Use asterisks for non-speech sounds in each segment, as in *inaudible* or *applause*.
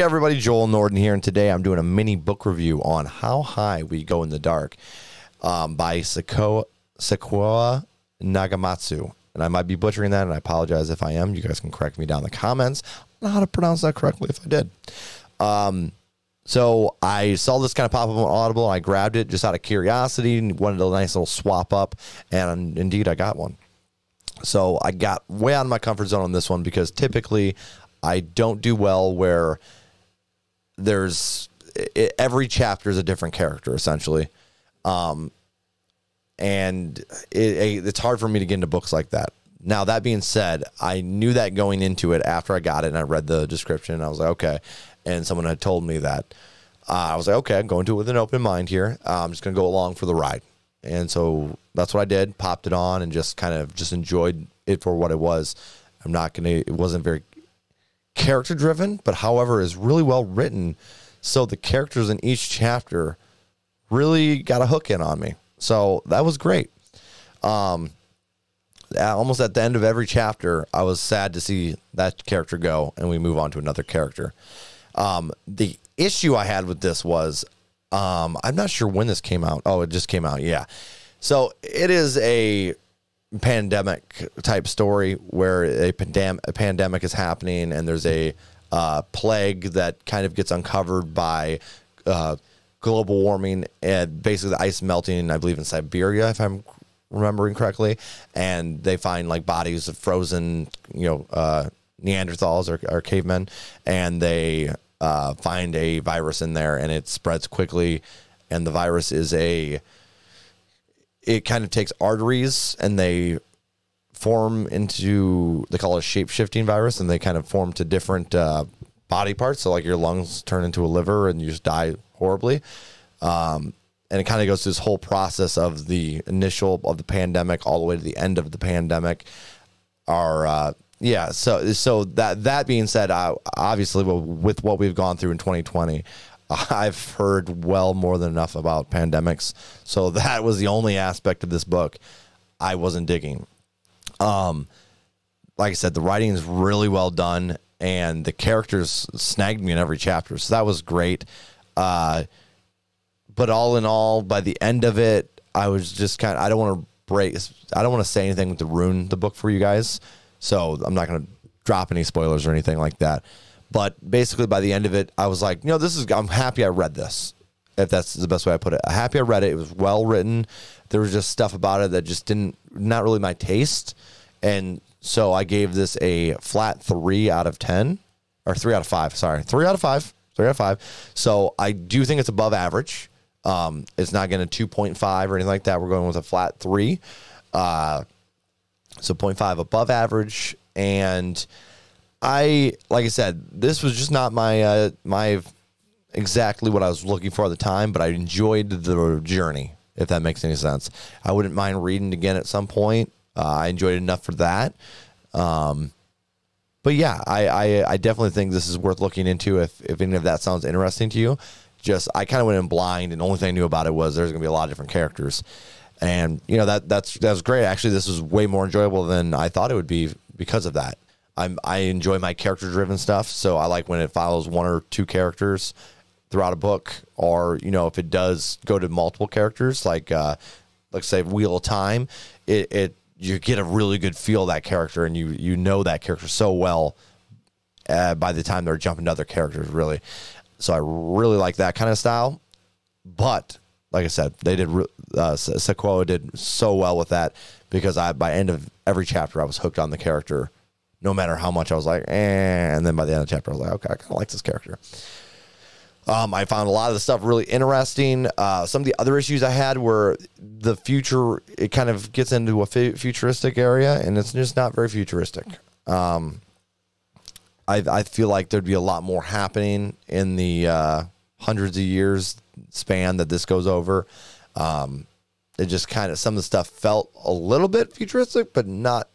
Hey everybody, Joel Norden here, and today I'm doing a mini book review on How High We Go in the Dark um, by Sequoia, Sequoia Nagamatsu. And I might be butchering that, and I apologize if I am. You guys can correct me down in the comments on how to pronounce that correctly if I did. Um, so I saw this kind of pop up on Audible, and I grabbed it just out of curiosity and wanted a nice little swap up, and indeed I got one. So I got way out of my comfort zone on this one because typically I don't do well where there's it, every chapter is a different character essentially. Um, and it, it's hard for me to get into books like that. Now that being said, I knew that going into it after I got it and I read the description and I was like, okay. And someone had told me that. Uh, I was like, okay, I'm going to it with an open mind here. Uh, I'm just going to go along for the ride. And so that's what I did. Popped it on and just kind of just enjoyed it for what it was. I'm not going to, it wasn't very character driven, but however, is really well written. So the characters in each chapter really got a hook in on me. So that was great. Um, almost at the end of every chapter, I was sad to see that character go, and we move on to another character. Um, the issue I had with this was um, I'm not sure when this came out. Oh, it just came out. Yeah. So it is a pandemic type story where a, pandem- a pandemic is happening and there's a uh, plague that kind of gets uncovered by uh, global warming and basically the ice melting, I believe, in Siberia, if I'm remembering correctly. And they find like bodies of frozen, you know, uh, Neanderthals or, or, cavemen, and they uh, find a virus in there and it spreads quickly. And the virus is a it kind of takes arteries and they form into they call it a shape shifting virus and they kind of form to different uh, body parts. So like your lungs turn into a liver and you just die horribly. Um, and it kind of goes through this whole process of the initial of the pandemic all the way to the end of the pandemic. Are uh, yeah, so so that that being said, uh, obviously with what we've gone through in 2020, *laughs* I've heard well more than enough about pandemics. So *laughs* that was the only aspect of this book I wasn't digging. Um, like I said, the writing is really well done, and the characters snagged me in every chapter. So that was great. Uh, but all in all, by the end of it, I was just kind of, I don't want to break, I don't want to say anything to ruin the book for you guys. So I'm not going to drop any spoilers or anything like that. But basically, by the end of it, I was like, you know, this is, I'm happy I read this, if that's the best way I put it. I'm happy I read it. It was well written. There was just stuff about it that just didn't, not really my taste. And so I gave this a flat three out of 10, or three out of five. Sorry, three out of five. Three out of five. So I do think it's above average. Um, it's not going to 2.5 or anything like that. We're going with a flat three. Uh, so 0.5 above average. And I like I said, this was just not my uh, my exactly what I was looking for at the time, but I enjoyed the journey. If that makes any sense, I wouldn't mind reading again at some point. Uh, I enjoyed enough for that. Um, but yeah, I, I, I definitely think this is worth looking into. If if any of that sounds interesting to you, just I kind of went in blind, and the only thing I knew about it was there's going to be a lot of different characters, and you know that that's that was great. Actually, this was way more enjoyable than I thought it would be because of that. I'm I enjoy my character driven stuff, so I like when it follows one or two characters throughout a book, or you know if it does go to multiple characters, like uh, let's say Wheel of Time, it, it you get a really good feel of that character, and you you know that character so well uh, by the time they're jumping to other characters, really. So I really like that kind of style, but like I said, they did uh, Sequoia did so well with that because I by end of every chapter I was hooked on the character no matter how much I was like, eh. And then by the end of the chapter, I was like, okay, I kind of like this character. Um, I found a lot of the stuff really interesting. Uh, some of the other issues I had were the future. It kind of gets into a futuristic area, and it's just not very futuristic. Um, I, I feel like there'd be a lot more happening in the uh, hundreds of years span that this goes over. Um, it just kind of some of the stuff felt a little bit futuristic, but not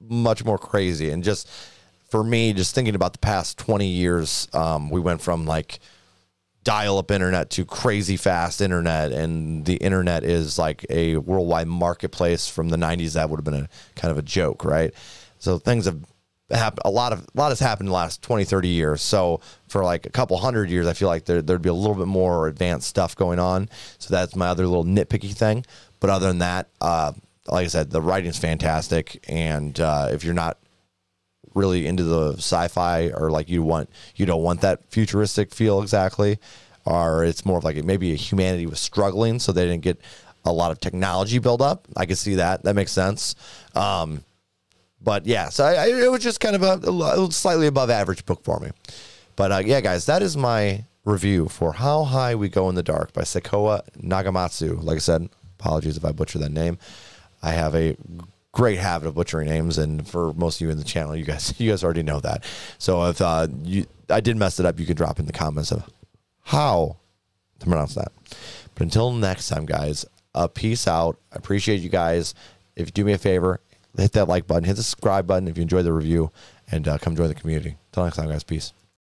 much more crazy. And just for me, just thinking about the past 20 years, um, we went from like dial up internet to crazy fast internet. And the internet is like a worldwide marketplace from the 90s. That would have been a kind of a joke, right? So things have happened. a lot of a lot has happened in the last 20, 30 years. So for like a couple hundred years, I feel like there, there'd be a little bit more advanced stuff going on. So that's my other little nitpicky thing. But other than that, uh, like I said, the writing's fantastic. And uh, if you're not really into the sci-fi or like you want you don't want that futuristic feel exactly or it's more of like maybe a humanity was struggling so they didn't get a lot of technology build up i can see that. That makes sense. Um, but yeah so I, I, it was just kind of a, a, slightly above average book for me. But uh, yeah guys that is my review for how high we go in the dark by Sequoia nagamatsu. Like i said apologies if i butcher that name i have a great habit of butchering names, and for most of you in the channel, you guys *laughs* you guys already know that. So if uh, you I did mess it up, you can drop in the comments of how to pronounce that. But until next time, guys, uh, peace out. I appreciate you guys. If you do me a favor, hit that like button, hit the subscribe button if you enjoyed the review, and uh, come join the community. Until next time, guys, peace.